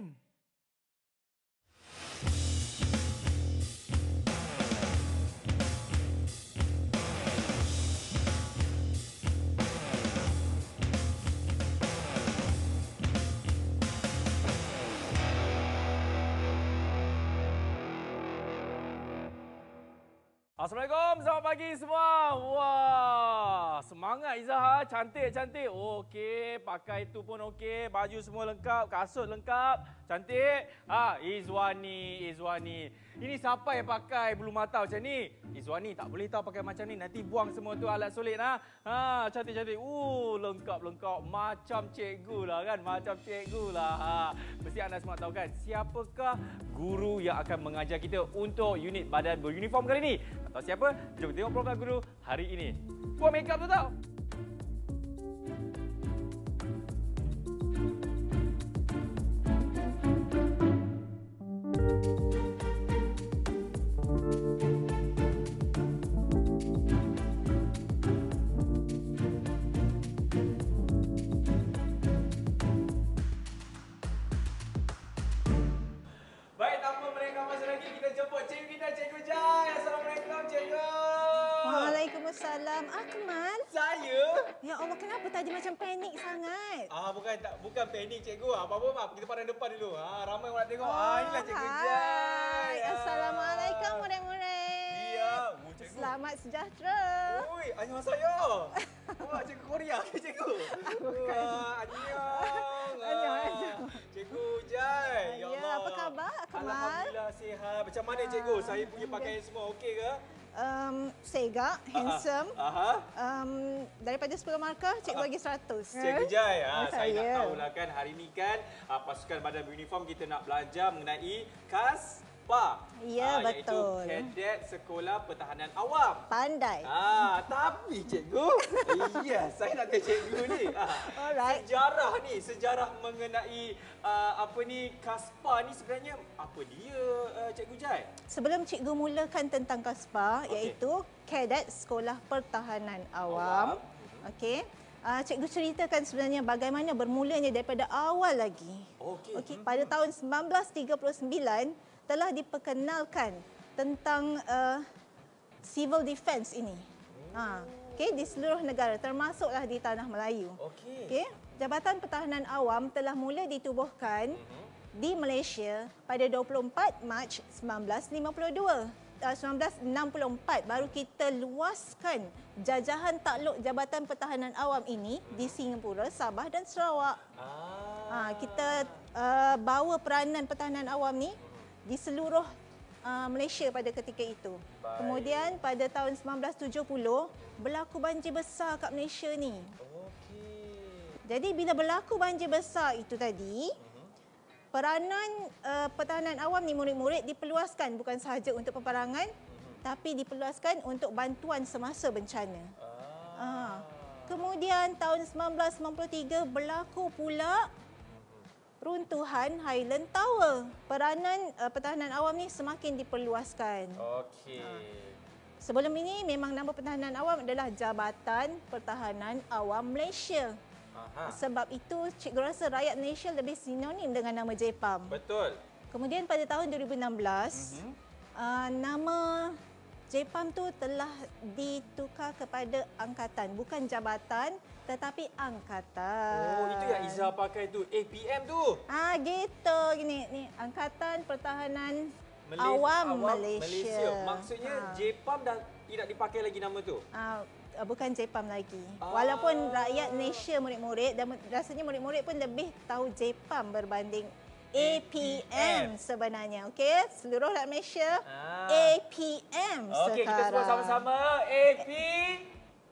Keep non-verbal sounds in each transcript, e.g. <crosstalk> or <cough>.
APM. Assalamualaikum, selamat pagi semua. Wah, semangat Izzah, cantik cantik. Okey, pakai itu pun okey, baju semua lengkap, kasut lengkap, cantik. Ah, Izwani, Izwani. Ini siapa yang pakai bulu mata macam ni? Izwani tak boleh tahu pakai macam ni, nanti buang semua tu alat sulit ha. Ha, cantik cantik. Uh, lengkap lengkap macam cikgu lah kan, macam cikgu lah. Ha. Mesti anda semua tahu kan, siapakah guru yang akan mengajar kita untuk unit badan beruniform kali ini? Tahu siapa? Jom tengok program guru hari ini. Buat make up tu tau. Waalaikumsalam. Akmal. Saya? Ya Allah, kenapa tadi macam panik sangat? Ah, bukan tak bukan panik, Cikgu. Apa-apa, maaf. Kita pandang depan dulu. Ah, ramai orang nak tengok. Oh, ah, inilah Cikgu Jai. hai. Ah. Assalamualaikum, murid-murid. Iya, oh, Cikgu. Selamat sejahtera. Oi, annyeong saya. <laughs> Wah, cikgu Korea ke cikgu? Wah, annyeong. <laughs> Annyeong, Ah, annyeong. Cikgu Jai. Ya, Ya, Allah. apa khabar, Kamal? Alhamdulillah sihat. Macam mana cikgu? Saya punya pakaian semua okey ke? Um, Sega, handsome. Aha. Um, daripada 10 markah, cikgu bagi 100. Cikgu Jai, ah, Oh, saya nak saya. tahulah kan hari ni kan ah, pasukan badan beruniform kita nak belajar mengenai KASPA. Ya, iaitu betul. Kadet Sekolah Pertahanan Awam. Pandai. Ah, tapi cikgu, <laughs> iya, saya nak tanya cikgu ni. Alright. Sejarah ni, sejarah mengenai uh, apa ni KASPA ni sebenarnya apa dia uh, cikgu Jai? Sebelum cikgu mulakan tentang KASPA, Okey. iaitu Kadet Sekolah Pertahanan Awam. Awam. Okey. Uh, cikgu ceritakan sebenarnya bagaimana bermulanya daripada awal lagi. Okey. Okey, pada tahun 1939 telah diperkenalkan tentang uh, civil defence ini. Ha, okey di seluruh negara termasuklah di tanah Melayu. Okey. Okey, Jabatan Pertahanan Awam telah mula ditubuhkan di Malaysia pada 24 Mac 1952. Uh, 1964 baru kita luaskan jajahan takluk Jabatan Pertahanan Awam ini di Singapura, Sabah dan Sarawak. Ah. Ha, kita uh, bawa peranan pertahanan awam ni di seluruh uh, Malaysia pada ketika itu. Baik. Kemudian pada tahun 1970 berlaku banjir besar kat Malaysia ni. Okey. Jadi bila berlaku banjir besar itu tadi, peranan uh, pertahanan awam ni murid-murid diperluaskan bukan sahaja untuk peperangan tapi diperluaskan untuk bantuan semasa bencana. Ah. Ah. Kemudian tahun 1993 berlaku pula runtuhan Highland Tower. Peranan uh, pertahanan awam ni semakin diperluaskan. Okey. Sebelum ini memang nama pertahanan awam adalah Jabatan Pertahanan Awam Malaysia. Aha. Sebab itu cikgu rasa rakyat Malaysia lebih sinonim dengan nama JPAM. Betul. Kemudian pada tahun 2016 Mhm. uh, nama JPAM tu telah ditukar kepada angkatan, bukan jabatan tetapi angkatan. Oh, itu yang Izzah pakai tu. APM tu. Ah gitu gini ni Angkatan Pertahanan Malay- Awam, Malaysia. Maksudnya Ah. JPAM dah tidak dipakai lagi nama tu. Ah, bukan JPAM lagi. Ah. Walaupun rakyat Malaysia murid-murid dan rasanya murid-murid pun lebih tahu JPAM berbanding APM sebenarnya. Okey, seluruh rakyat Malaysia Ah. APM Okey, kita sekarang. sebut sama-sama AP.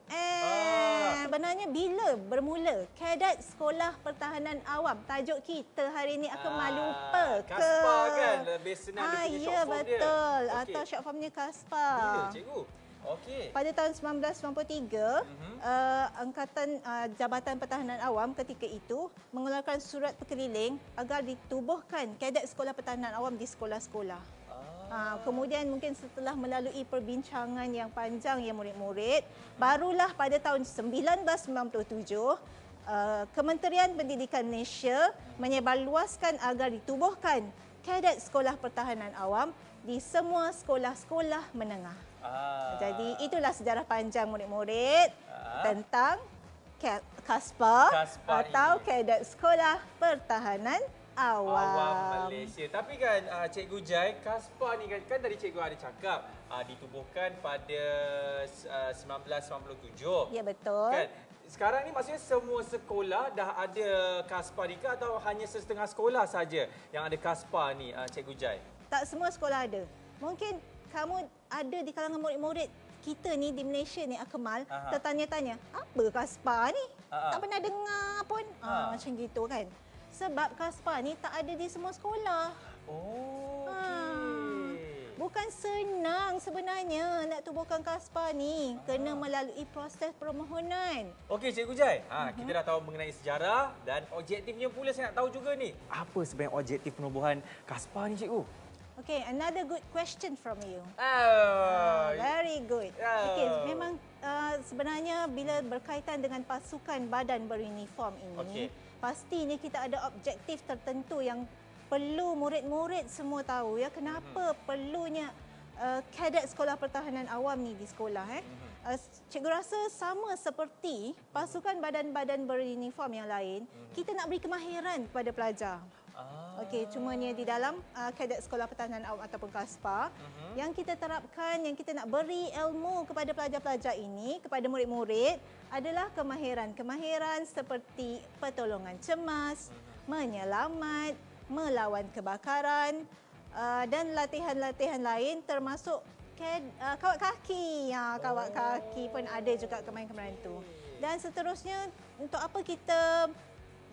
Eh, Ah. benarnya bila bermula Kadet Sekolah Pertahanan Awam tajuk kita hari ini aku Ah, malu lupa ke? Kaspa kan? Lebih senang dia ah, punya ya, form dia. betul. Atau short formnya Kaspa. Bila cikgu? Okey. Pada tahun 1993, Mhm. uh, Angkatan uh, Jabatan Pertahanan Awam ketika itu mengeluarkan surat perkeliling agar ditubuhkan kadet Sekolah Pertahanan Awam di sekolah-sekolah. Uh, kemudian mungkin setelah melalui perbincangan yang panjang ya murid-murid, barulah pada tahun 1997 uh, Kementerian Pendidikan Malaysia menyebarluaskan agar ditubuhkan kadet sekolah pertahanan awam di semua sekolah-sekolah menengah. Ah. Jadi itulah sejarah panjang murid-murid Ah. tentang Ka- KASPA, KASPA atau ini. Kadet Sekolah Pertahanan Awam. Awam Malaysia. Tapi kan uh, Cikgu Jai, KASPA ni kan, kan tadi Cikgu ada cakap uh, ditubuhkan pada uh, 1997. Ya betul. Kan? Sekarang ni maksudnya semua sekolah dah ada KASPA ni ke atau hanya setengah sekolah saja yang ada KASPA ni uh, Cikgu Jai? Tak semua sekolah ada. Mungkin kamu ada di kalangan murid-murid kita ni di Malaysia ni Akmal Aha. tertanya-tanya, apa KASPA ni? Ha-ha. Tak pernah dengar pun. Ah, macam gitu kan. Sebab KASPA ni tak ada di semua sekolah. Oh, Ha. okey. Bukan senang sebenarnya nak tubuhkan KASPA ni. Kena melalui proses permohonan. Okey Cikgu Jai, ha, kita dah tahu mengenai sejarah dan objektifnya pula saya nak tahu juga ni. Apa sebenarnya objektif penubuhan KASPA ni Cikgu? Okay, another good question from you. Ah, Very good. Ya. Okey, memang uh, sebenarnya bila berkaitan dengan pasukan badan beruniform ini, Okey. pastinya kita ada objektif tertentu yang perlu murid-murid semua tahu ya kenapa Mhm. perlunya uh, kadet sekolah pertahanan awam ni di sekolah eh. Mhm. Uh, cikgu rasa sama seperti pasukan badan-badan beruniform yang lain, kita nak beri kemahiran kepada pelajar. Ah. Okey, cumanya di dalam uh, kadet sekolah pertahanan awam ataupun KASPA, Mhm. yang kita terapkan, yang kita nak beri ilmu kepada pelajar-pelajar ini, kepada murid-murid adalah kemahiran-kemahiran seperti pertolongan cemas, menyelamat, melawan kebakaran uh, dan latihan-latihan lain termasuk kad, uh, kawat kaki. Ya, kawat kaki pun ada juga kemahiran-kemahiran itu. Dan seterusnya, untuk apa kita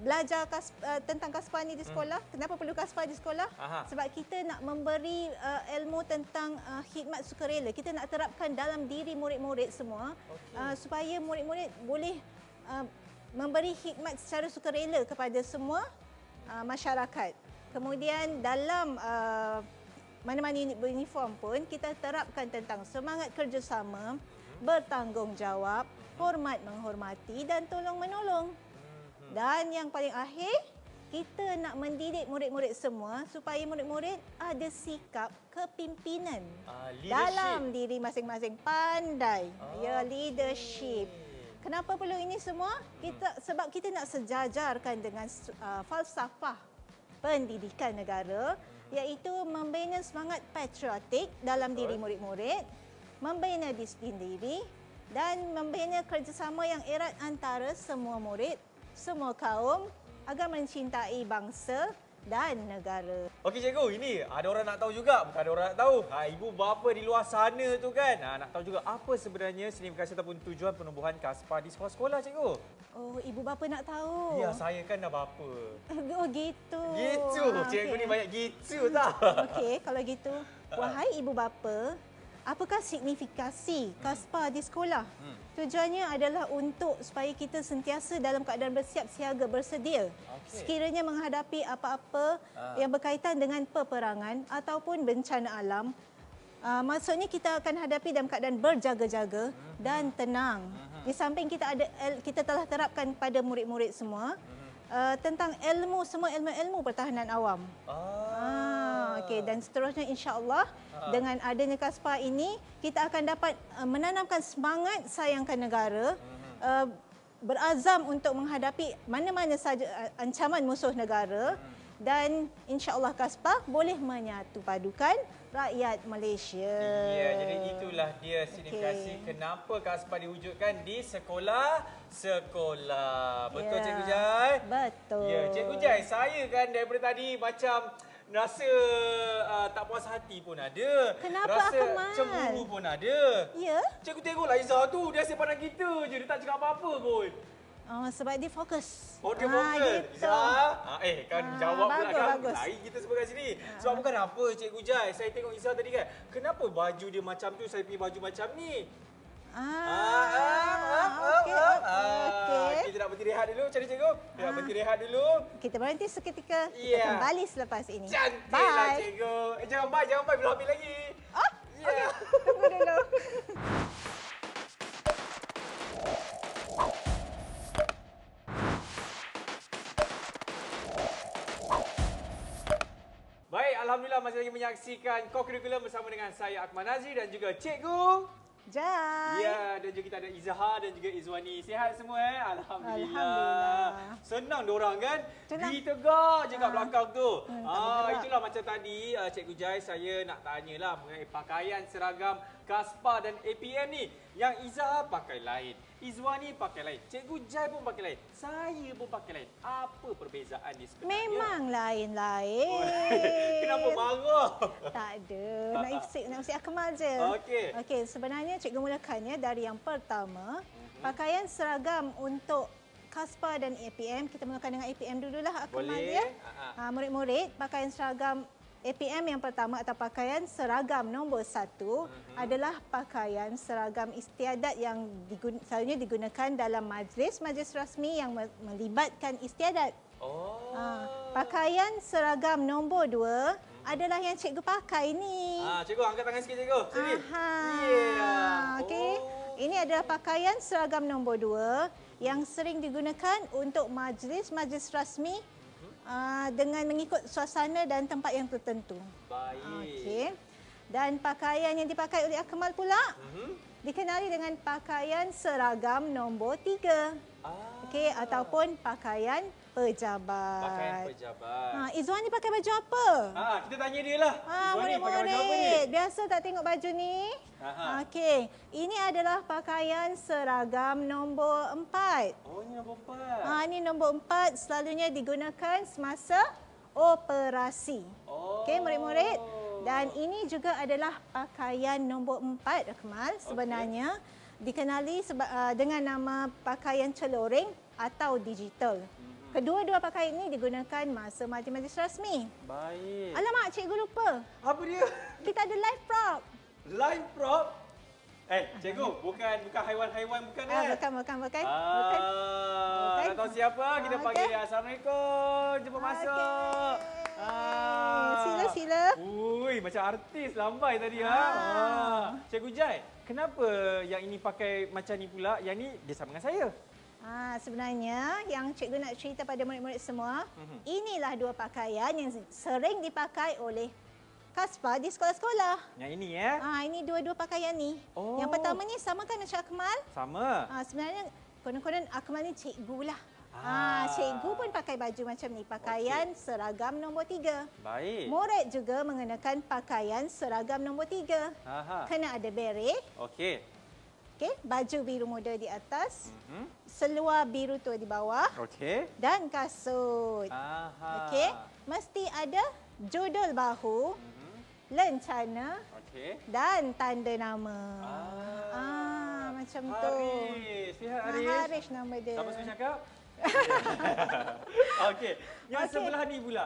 belajar kas, uh, tentang kaspa ni di sekolah. Kenapa perlu kaspa di sekolah? Aha. Sebab kita nak memberi uh, ilmu tentang uh, khidmat sukarela. Kita nak terapkan dalam diri murid-murid semua Okey. uh, supaya murid-murid boleh uh, memberi khidmat secara sukarela kepada semua uh, masyarakat. Kemudian dalam uh, mana-mana unit beruniform pun kita terapkan tentang semangat kerjasama, bertanggungjawab, hormat menghormati dan tolong menolong. Dan yang paling akhir, kita nak mendidik murid-murid semua supaya murid-murid ada sikap kepimpinan Ah, leadership. dalam diri masing-masing pandai. Ah, Ya, leadership. Kenapa perlu ini semua? Kita sebab kita nak sejajarkan dengan uh, falsafah pendidikan negara iaitu membina semangat patriotik dalam diri murid-murid, membina disiplin diri dan membina kerjasama yang erat antara semua murid, semua kaum agar mencintai bangsa dan negara. Okey cikgu, ini ada orang nak tahu juga, bukan ada orang nak tahu. Ha, ibu bapa di luar sana tu kan, ha, nak tahu juga apa sebenarnya signifikasi ataupun tujuan penubuhan KASPA di sekolah-sekolah cikgu. Oh, ibu bapa nak tahu. Ya, saya kan dah bapa. <laughs> Oh, gitu. Gitu, Ah, cikgu okey. ni banyak gitu tau. Okey, kalau gitu, <laughs> wahai ibu bapa, apakah signifikasi KASPA di sekolah? Hmm. Tujuannya adalah untuk supaya kita sentiasa dalam keadaan bersiap siaga, bersedia. Okey. Sekiranya menghadapi apa-apa Ah. yang berkaitan dengan peperangan ataupun bencana alam, uh, maksudnya kita akan hadapi dalam keadaan berjaga-jaga Hmm. dan tenang. Di samping kita ada kita telah terapkan pada murid-murid semua uh, tentang ilmu semua ilmu-ilmu pertahanan awam. Ah, okey dan seterusnya insya-Allah Ah. dengan adanya KASPA ini kita akan dapat uh, menanamkan semangat sayangkan negara Mhm. uh, berazam untuk menghadapi mana-mana saja uh, ancaman musuh negara Mhm. dan insya-Allah KASPA boleh menyatu padukan rakyat Malaysia. Ya, jadi itulah dia signifikasi Okey. kenapa KASPA diwujudkan di sekolah-sekolah. Betul Ya, Cikgu Jai? Betul. Ya, Cikgu Jai, saya kan daripada tadi macam rasa uh, tak puas hati pun ada. Kenapa, Rasa Akmal? cemburu pun ada. Ya. Cikgu tengoklah Izzah tu, dia asyik pandang kita je. Dia tak cakap apa-apa pun. Oh, sebab dia fokus. Oh, dia Ah, fokus. gitu. Izzah. Ah, eh, kan Ah, jawab pula bagus, kan. bagus. Lain kita semua kat sini. Sebab bukan apa, Cikgu Jai. Saya tengok Izzah tadi kan. Kenapa baju dia macam tu, saya pergi baju macam ni? Ah, ah, ah, ah, okay. ah, ah. Okay. Ah, kita nak berhenti rehat dulu, cari cikgu. Kita ah. nak berhenti rehat dulu. Kita berhenti seketika. Kita yeah. kembali selepas ini. Cantik bye. lah cikgu. Eh, jangan bye, jangan bye. Belum habis lagi. Oh, yeah. okay. Tunggu dulu. <laughs> Alhamdulillah masih lagi menyaksikan Kokurikulum bersama dengan saya Akmal Nazri dan juga Cikgu Jai. Ya, dan juga kita ada Izaha dan juga Izwani. Sihat semua eh? Alhamdulillah. Alhamdulillah. Senang diorang kan? Senang. Di tegak je kat Ha. belakang tu. Hmm, ah, itulah macam tadi uh, Cikgu Jai saya nak tanyalah mengenai pakaian seragam Kaspa dan APM ni. Yang Izaha pakai lain. Izwani pakai lain. Cikgu Jai pun pakai lain. Saya pun pakai lain. Apa perbezaan ni sebenarnya? Memang lain-lain. <laughs> Kenapa marah? Tak ada. <laughs> Nak isi nak isi Akmal je. Okey. Okey, sebenarnya cikgu mulakannya dari yang pertama, Mhm. pakaian seragam untuk Kaspa dan APM. Kita mulakan dengan APM dululah Akmal Boleh. ya. Ha, Ha, murid-murid, pakaian seragam APM yang pertama atau pakaian seragam nombor satu Mhm. adalah pakaian seragam istiadat yang digun, selalunya digunakan dalam majlis-majlis rasmi yang me- melibatkan istiadat. Oh. Ha, pakaian seragam nombor dua adalah yang cikgu pakai ni. Ah, cikgu angkat tangan sikit cikgu. Sini. Aha. Yeah. Okey. Oh. Ini adalah pakaian seragam nombor dua yang sering digunakan untuk majlis-majlis rasmi uh, dengan mengikut suasana dan tempat yang tertentu. Baik. Okey. Dan pakaian yang dipakai oleh Akmal pula Mhm. dikenali dengan pakaian seragam nombor tiga. Ah. Okey, ataupun pakaian pejabat. Pakaian pejabat. Ha, Izwan ni pakai baju apa? Ah, kita tanya dia lah. Ha, Izwan ni pakai baju apa ni? murid-murid. Biasa tak tengok baju ni? Aha. Okey. Ini adalah pakaian seragam nombor empat. Oh, ni nombor empat. Ha, ini nombor empat selalunya digunakan semasa operasi. Oh. Okey, murid-murid. Dan ini juga adalah pakaian nombor empat, Akmal. Sebenarnya dikenali seba, uh, dengan nama pakaian celoring atau digital. Mhm. Kedua-dua pakaian ini digunakan masa majlis-majlis rasmi. Baik. Alamak, cikgu lupa. Apa dia? Kita ada live prop. Live prop. Eh, cikgu, bukan bukan haiwan-haiwan bukan Ah, eh? bukan, bukan, bukan. Ah, bukan. nak tahu siapa? Kita Ah, panggil. Assalamualaikum. Jumpa masuk. Ah. Sila, sila. Ui, macam artis lambai tadi ha. Ah. Ah. Cikgu Jai, kenapa yang ini pakai macam ni pula? Yang ni dia sama dengan saya. Ah, sebenarnya yang cikgu nak cerita pada murid-murid semua, Mhm. inilah dua pakaian yang sering dipakai oleh Kaspa di sekolah-sekolah. Yang ini eh. Ah, ini dua-dua pakaian ni. Oh. Yang pertama ni sama kan Encik Akmal? Sama. Ah, sebenarnya konon-konon Akmal ni cikgu lah. Ah. Ah, cikgu pun pakai baju macam ni, pakaian seragam nombor tiga. Baik. Murid juga mengenakan pakaian seragam nombor tiga. Aha. Kena ada beret, Okey. Okay, baju biru muda di atas, Mhm. seluar biru tua di bawah Okey. dan kasut. Okey, mesti ada judul bahu, Mhm. lencana Okey. dan tanda nama. Ah. Ah, macam tu. Haris. Sihat Ah, Haris. Haris nama dia. Siapa suruh cakap? <laughs> <laughs> Okey. Yang Okey. sebelah ni pula.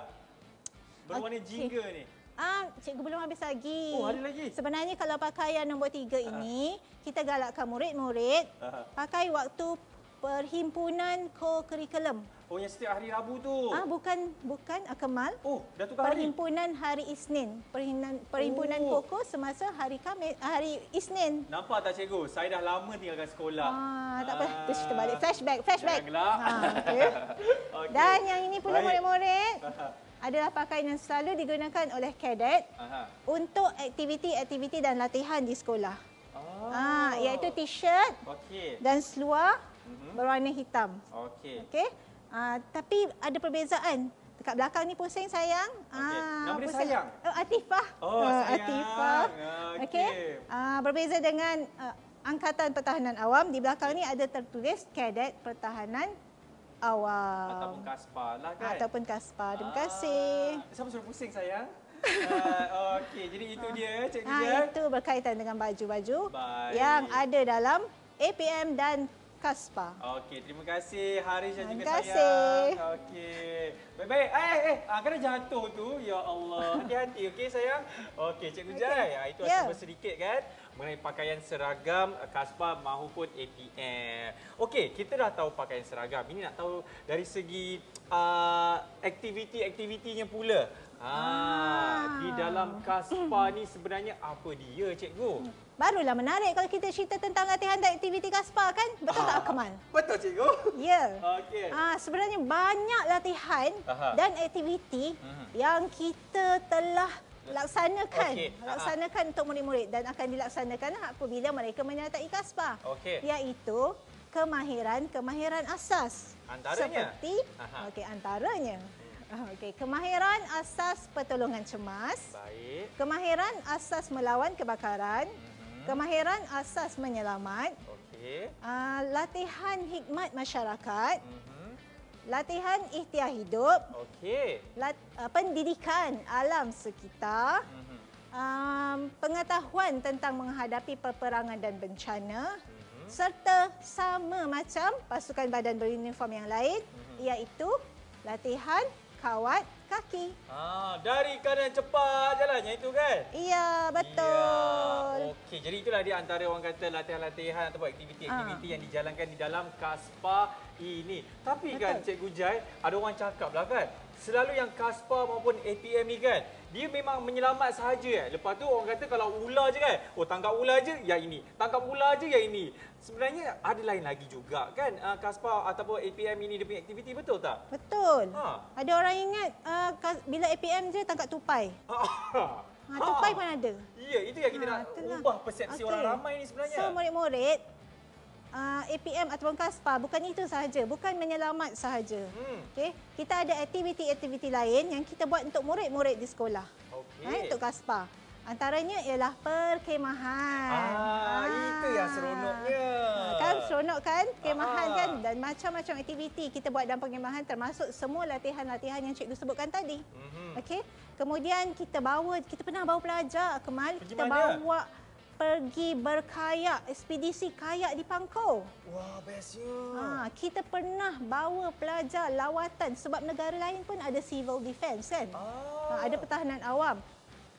Berwarna Okey. jingga ni. Ah, cikgu belum habis lagi. Oh, ada lagi? Sebenarnya kalau pakaian nombor tiga ini, kita galakkan murid-murid Aha. pakai waktu perhimpunan co-curriculum. Oh, yang setiap hari Rabu tu. Ah, bukan bukan Akmal. Oh, dah tukar hari. Perhimpunan hari Isnin. Perhimpunan perhimpunan Oh. koko semasa hari Khamis, hari Isnin. Nampak tak cikgu? Saya dah lama tinggalkan sekolah. Ah, tak apa. Tu cerita balik. Flashback, flashback. Jangan. Ah, okey. <laughs> Okey. Dan yang ini pula murid-murid. <laughs> adalah pakaian yang selalu digunakan oleh kadet Aha. untuk aktiviti-aktiviti dan latihan di sekolah. Oh. Ah, iaitu t-shirt Okey. dan seluar Mhm. berwarna hitam. Okey. Okey. Ah, tapi ada perbezaan. Dekat belakang ni pusing sayang. Okey. Nama dia pusing. sayang? Oh, Atifah. Oh, Ah, sayang. Atifah. Okey. Okey. Ah, berbeza dengan ah, Angkatan Pertahanan Awam. Di belakang ni ada tertulis Kadet Pertahanan Awam. Ataupun Kaspa lah kan? Ataupun Kaspa. Terima kasih. Ah, Siapa suruh pusing sayang? uh, <laughs> Okey, jadi itu dia Cikgu Ha, Jan. itu berkaitan dengan baju-baju yang ada dalam APM dan Kaspa. Okey, terima kasih Haris dan Terima juga kasih. sayang. Okey. Baik-baik. Eh, eh, ah, kena jatuh tu. Ya Allah. Hati-hati, okey sayang. Okey, Cikgu Okey. Jai. Ah, itu yeah. sedikit kan mengenai pakaian seragam ah, Kaspa maupun APM. Okey, kita dah tahu pakaian seragam. Ini nak tahu dari segi uh, aktiviti-aktivitinya pula. Ah, di dalam Kaspa ni sebenarnya apa dia, Cikgu? Barulah menarik kalau kita cerita tentang latihan dan aktiviti Kaspa kan? Betul tak Akmal? Betul, Cikgu. Ya. Okey. Ah, sebenarnya banyak latihan Aha. dan aktiviti Mhm. yang kita telah laksanakan. Okey, ha, ha. Laksanakan untuk murid-murid dan akan dilaksanakan apabila mereka menyertai KASPA. Okey. Iaitu kemahiran-kemahiran asas. Antaranya? Seperti okey antaranya. Okey, kemahiran asas pertolongan cemas, Baik. kemahiran asas melawan kebakaran, Mhm. kemahiran asas menyelamat, Okey. uh, latihan hikmat masyarakat, Mhm. Latihan ikhtiar hidup, Okey. lat, uh, pendidikan alam sekitar, Mhm. um, pengetahuan tentang menghadapi peperangan dan bencana, Mhm. serta sama macam pasukan badan beruniform yang lain, Mhm. iaitu latihan kawat kaki. Ah, dari kanan cepat jalannya itu kan? Ya, betul. Ya. Okey, jadi itulah dia antara orang kata latihan-latihan ataupun aktiviti-aktiviti Ah. yang dijalankan di dalam KASPA ini. Tapi kan Betul. Cikgu Jai, ada orang cakap lah kan, selalu yang KASPA maupun ATM ni kan, dia memang menyelamat sahaja eh. Lepas tu orang kata kalau ular je kan, oh tangkap ular je, ya ini. Tangkap ular je, ya ini. Sebenarnya ada lain lagi juga kan uh, KASPA ataupun APM ini dia punya aktiviti, betul tak? Betul. Ha. Ada orang ingat uh, bila APM je tangkap tupai. Ha, tupai pun ada. Ya, itu yang kita Ha, nak itulah. ubah persepsi Okey. orang ramai ni sebenarnya. So murid-murid uh, APM ataupun KASPA bukan itu sahaja, bukan menyelamat sahaja. Hmm. Okey, kita ada aktiviti-aktiviti lain yang kita buat untuk murid-murid di sekolah. Okey. Eh, untuk KASPA. Antaranya ialah perkemahan. Ah, itu yang seronoknya. Ah, Kan seronok kan? Kemahan Ah. kan dan macam-macam aktiviti kita buat dalam perkemahan termasuk semua latihan-latihan yang cikgu sebutkan tadi. Mhm. Okey. Kemudian kita bawa kita pernah bawa pelajar Kemal Pergi kita mana? bawa pergi berkayak ekspedisi kayak di Pangkau. Wah, bestnya. Ha, kita pernah bawa pelajar lawatan sebab negara lain pun ada civil defence kan. Ah. Ha, ada pertahanan awam.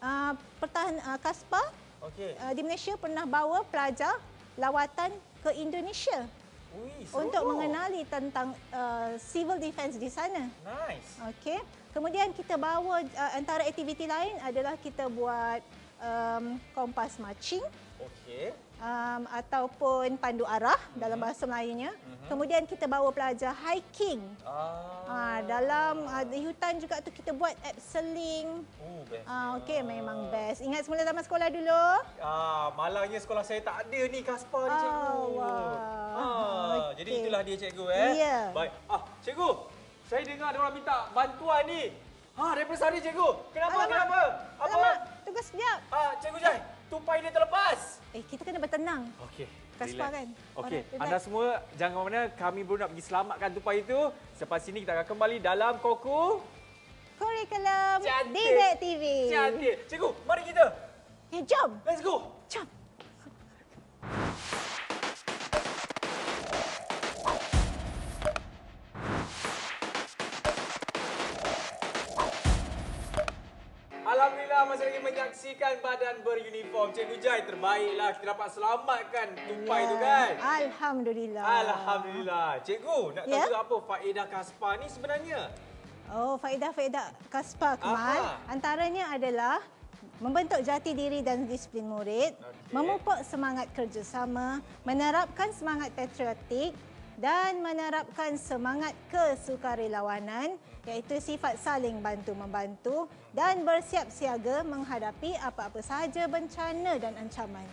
Uh, pertahan uh, KASPA Okey. uh, di Malaysia pernah bawa pelajar lawatan ke Indonesia Ui, untuk mengenali tentang uh, civil defence di sana. Nice. Okey. Kemudian kita bawa uh, antara aktiviti lain adalah kita buat um, kompas marching Okey. um, ataupun pandu arah dalam bahasa Melayunya. Kemudian kita bawa pelajar hiking. Ah. Ha, dalam uh, di hutan juga tu kita buat abseiling. Oh, best. Ah, Okey, memang best. Ingat semula zaman sekolah dulu? Ah, malangnya sekolah saya tak ada ni Kaspa ni cikgu. Oh, wah. Ah, Okey. jadi itulah dia cikgu eh. Ya. Baik. Ah, cikgu. Saya dengar orang minta bantuan ni. Ha, daripada sana cikgu. Kenapa? Alamak. Kenapa? Apa? Alamak, tugas sekejap. Ah, cikgu Jai, tupai dia terlepas. Eh, kita kena bertenang. Okey. Kaspa relax. kan? Okey, anda semua jangan mana kami baru nak pergi selamatkan tupai itu. Selepas ini kita akan kembali dalam Koku Kurikulum Cantik. Didik TV. Cantik. Cikgu, mari kita. Eh, jom. Let's go. Jom. Menyaksikan badan beruniform. Cikgu Jai terbaiklah kita dapat selamatkan tupai tu kan. Alhamdulillah. Alhamdulillah. Cikgu, nak tahu Ya? juga apa faedah kaspa ni sebenarnya? Oh, faedah-faedah Kaspa Kemal. Aha. Antaranya adalah membentuk jati diri dan disiplin murid, Okey. memupuk semangat kerjasama, menerapkan semangat patriotik dan menerapkan semangat kesukarelawanan iaitu sifat saling bantu-membantu dan bersiap siaga menghadapi apa-apa sahaja bencana dan ancaman.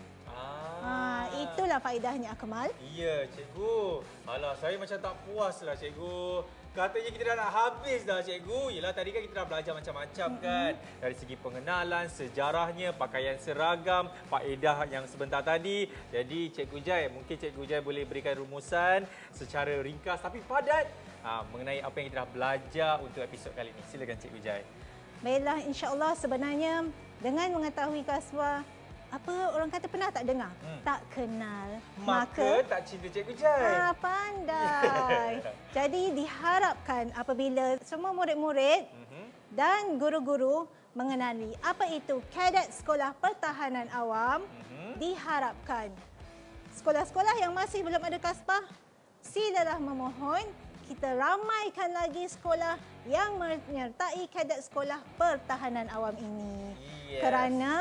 Ha, itulah faedahnya Akmal. Ya, cikgu. Alah, saya macam tak puas lah, cikgu. Katanya kita dah nak habis dah, cikgu. Yelah, tadi kan kita dah belajar macam-macam kan. Dari segi pengenalan, sejarahnya, pakaian seragam, faedah yang sebentar tadi. Jadi, Cikgu Jai, mungkin Cikgu Jai boleh berikan rumusan secara ringkas tapi padat ha, mengenai apa yang kita dah belajar untuk episod kali ini. Silakan, Cikgu Jai. Baiklah, insya-Allah sebenarnya dengan mengetahui kaswa apa orang kata pernah tak dengar? Hmm. Tak kenal, Maka, tak cinta Cikgu Jai. Ah, pandai. <laughs> Jadi diharapkan apabila semua murid-murid Mhm. dan guru-guru mengenali apa itu kadet sekolah pertahanan awam, Mhm. diharapkan sekolah-sekolah yang masih belum ada kasbah, silalah memohon kita ramaikan lagi sekolah yang menyertai kadet sekolah pertahanan awam ini. Yes. Kerana.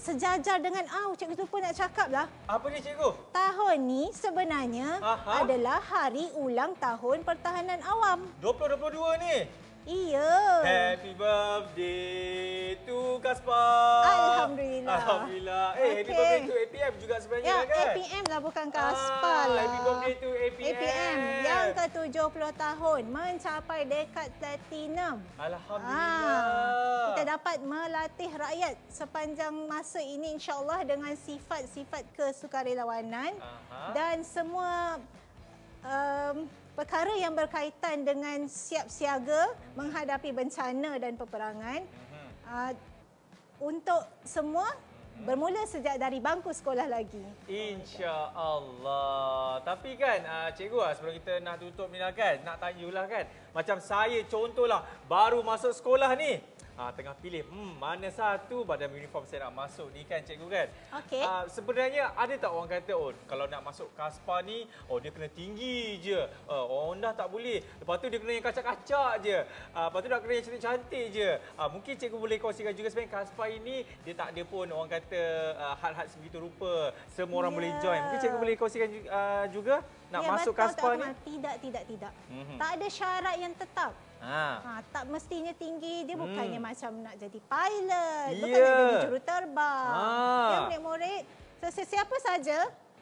Sejajar dengan au cikgu lupa nak cakap lah Apa ni, Cikgu? Tahun ni sebenarnya Aha. adalah hari ulang tahun pertahanan awam. 2022 ni. Iya. Happy birthday to Kaspa. Alhamdulillah. Alhamdulillah. Eh, happy Okey. birthday to APM juga sebenarnya Ya, kan? APM lah bukan Kaspa Ah, lah. happy birthday to APM. APM yang ke-70 tahun mencapai dekad platinum. Alhamdulillah. Ah, kita dapat melatih rakyat sepanjang masa ini insyaAllah dengan sifat-sifat kesukarelawanan Aha. dan semua um, perkara yang berkaitan dengan siap siaga menghadapi bencana dan peperangan Mhm. uh, untuk semua bermula sejak dari bangku sekolah lagi. Insya Allah. Tapi kan uh, cikgu lah sebelum kita nak tutup ni lah kan, nak tanya lah kan. Macam saya contohlah baru masuk sekolah ni. Ha, tengah pilih hmm, mana satu badan uniform saya nak masuk ni kan cikgu kan. Okey. Ah, sebenarnya ada tak orang kata oh kalau nak masuk kaspa ni oh dia kena tinggi je. Uh, orang dah tak boleh. Lepas tu dia kena yang kacak-kacak je. Uh, lepas tu nak kena yang cantik-cantik je. Uh, mungkin cikgu boleh kongsikan juga sebenarnya kaspa ini dia tak ada pun orang kata uh, had-had sebegitu rupa. Semua orang Ya. boleh join. Mungkin cikgu boleh kongsikan ju- uh, juga nak ya, masuk betul, kaspa ni. Tidak, tidak, tidak. Mhm. Tak ada syarat yang tetap. Ha. Ha, tak mestinya tinggi. Dia Hmm. bukannya macam nak jadi pilot. Bukan Ya. nak jadi juruterbang. Ah. Yang murid-murid, sesiapa saja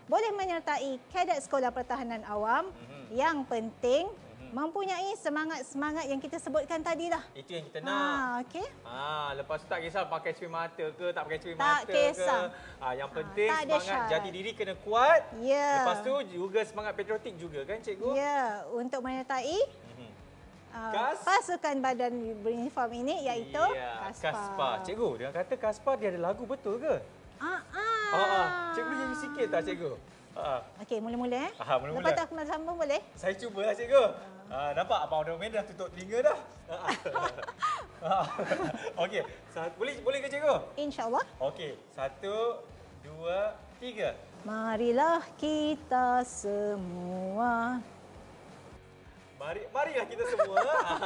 boleh menyertai kadet Sekolah Pertahanan Awam. Mhm. Yang penting, mempunyai semangat-semangat yang kita sebutkan tadi lah. Itu yang kita nak. Ha, okey. Ah, lepas tu tak kisah pakai cermin mata ke, tak pakai cermin Tak mata kisah. ke. Ah, yang penting tak ada semangat syarat. jati diri kena kuat. Ya. Lepas tu juga semangat patriotik juga kan cikgu? Ya, untuk menyertai. Uh, Kas- pasukan badan beruniform ini iaitu ya, Kaspa. Kaspa. Cikgu, dengan kata Kaspa dia ada lagu betul ke? Ah, ah. Ah, ah. Cikgu nyanyi sikit tak cikgu? Ah, Okey, mula-mula eh. Ah, mula-mula. Lepas tu aku sambung boleh? saya cubalah cikgu. Ah, nampak abang Abang dah tutup telinga dah. Ah. <laughs> Okey, sa- boleh boleh ke cikgu? InsyaAllah. Okey, satu, dua, tiga. Marilah kita semua Mari, marilah kita semua.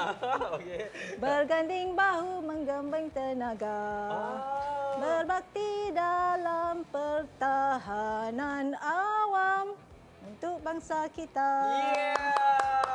<laughs> Okey. berganding bahu menggembeng tenaga. Ah. Berbakti dalam pertahanan awam untuk bangsa kita. Ya, itu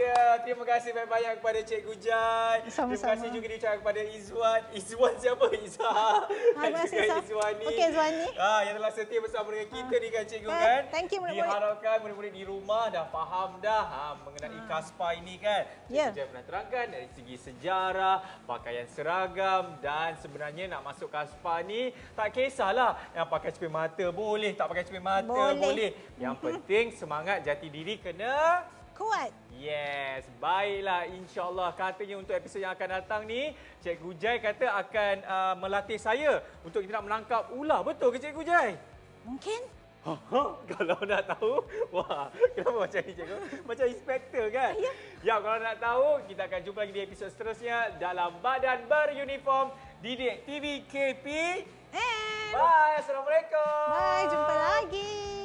dia. Terima kasih banyak-banyak kepada Cikgu Jai. Terima kasih juga diucapkan kepada Izwan. Izwan siapa? Izhar. Terima kasih, juga. Izwani. Okey, Izwani. Ah, yang telah setia bersama dengan kita ni kan Cikgu Kan? kan. Thank you, murid-murid. Diharapkan murid-murid di rumah dah faham dah ha, mengenai Kaspa ini kan. Cikgu Ya. Jai pernah terangkan dari segi sejarah, pakaian seragam dan sebenarnya nak masuk Kaspa ni tak kisahlah yang pakai cermin mata boleh, tak pakai cermin mata Boleh. boleh. Yang penting semangat jati diri kena Kuat. Yes, baiklah insyaAllah katanya untuk episod yang akan datang ni Cikgu Jai kata akan uh, melatih saya untuk kita nak menangkap ular. Betul ke Cikgu Jai? Mungkin? Ha, ha, kalau nak tahu, wah, kenapa macam ni cikgu? Macam inspektor kan? Ya. Ya, kalau nak tahu, kita akan jumpa lagi di episod seterusnya dalam Badan Beruniform Didik TV KP. Eh. Bye, Assalamualaikum. Bye, jumpa lagi.